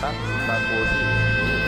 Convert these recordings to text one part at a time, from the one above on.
三三步地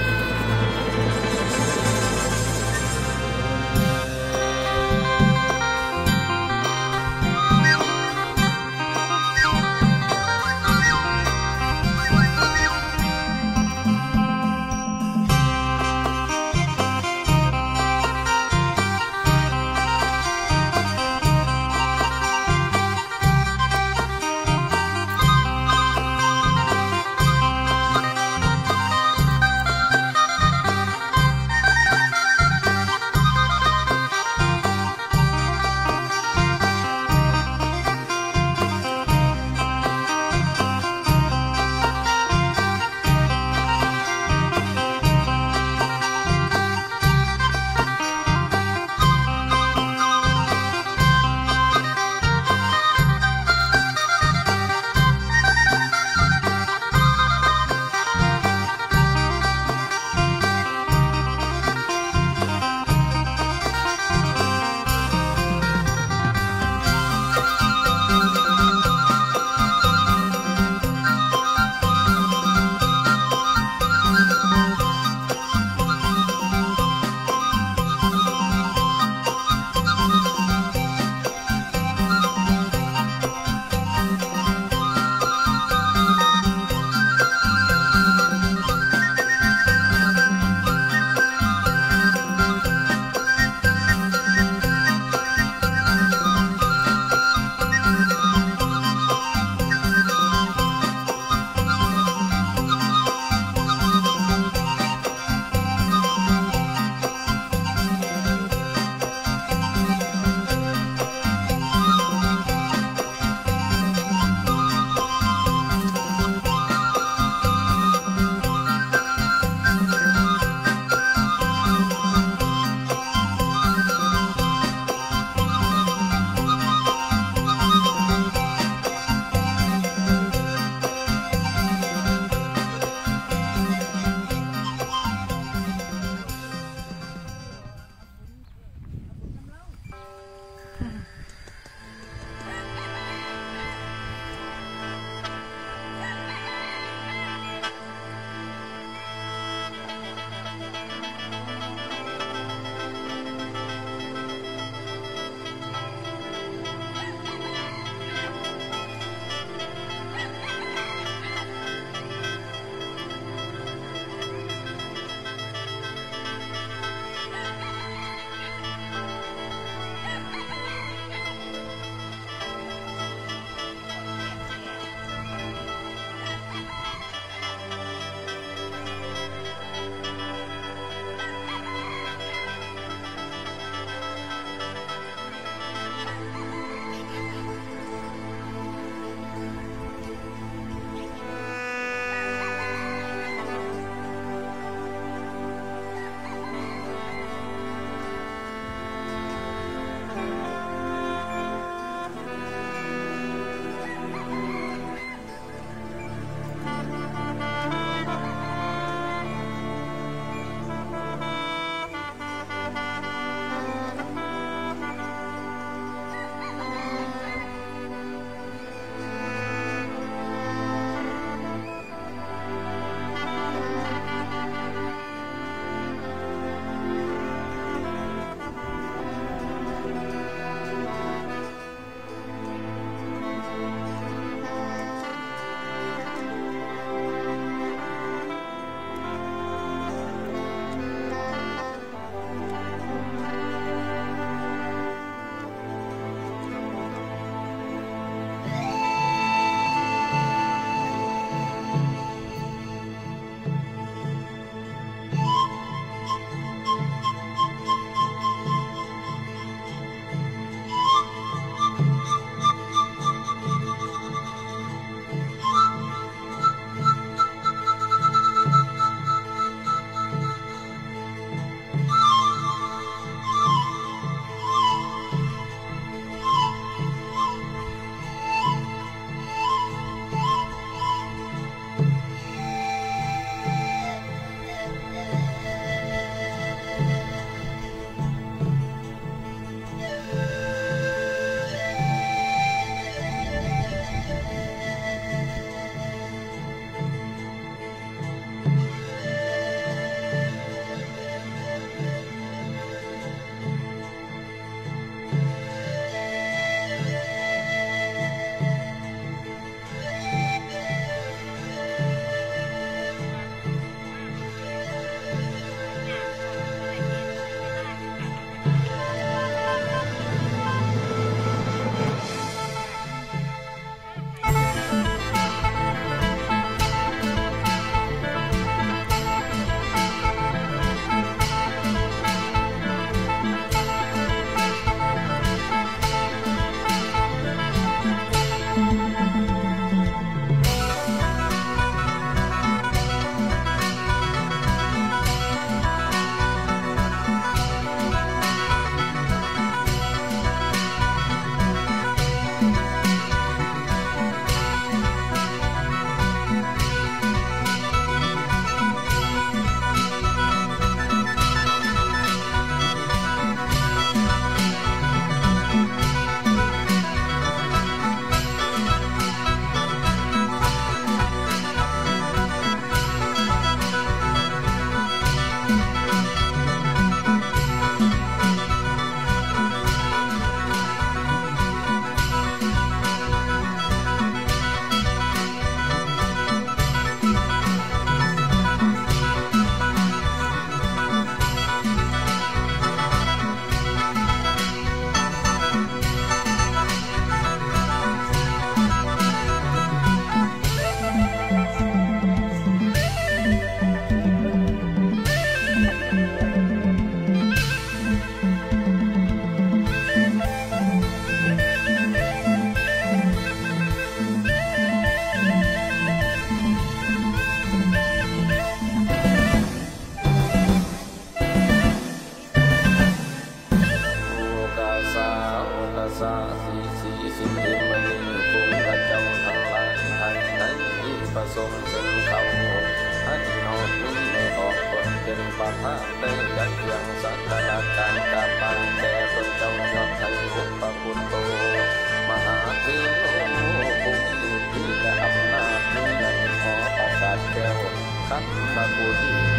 Bằng.